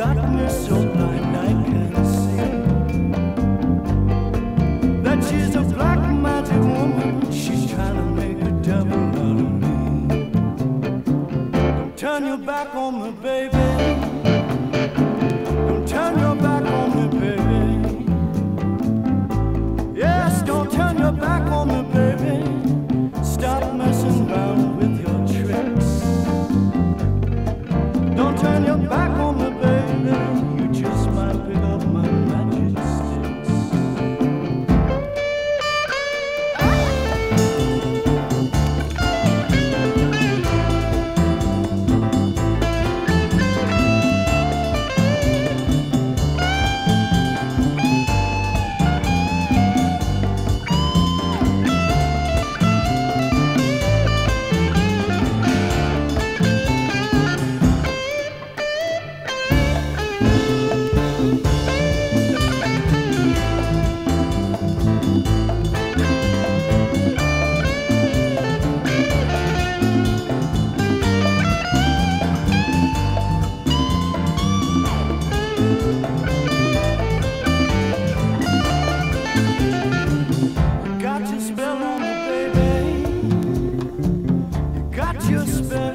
gotten so blind I can't see that she's a black magic woman. She's trying to make a devil out of me. Don't turn your back on me, baby. you spend.